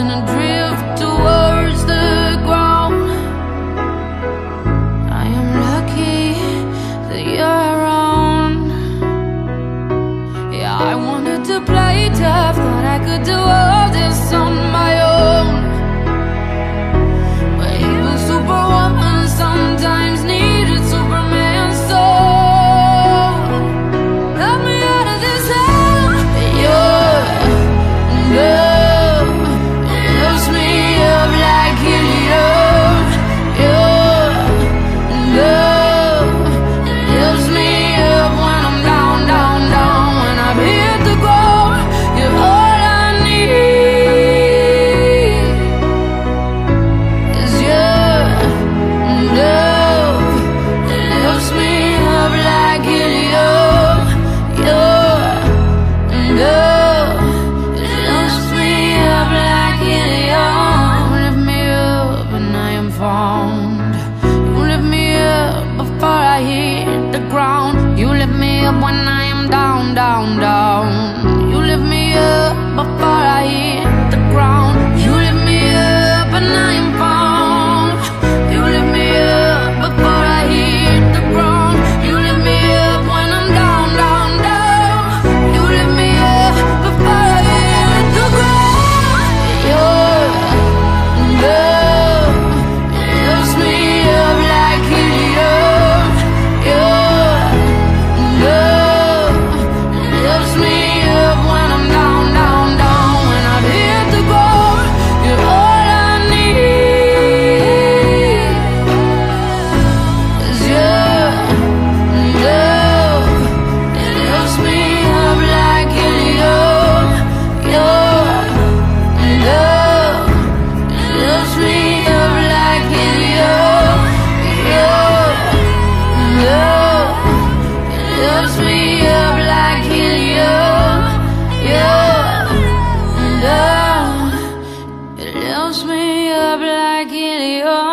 and I drift towards the ground. I am lucky that you're around. Yeah, I wanted to play tough, thought I could do all this on my own. found. You lift me up before I hit the ground. You lift me up when I I get your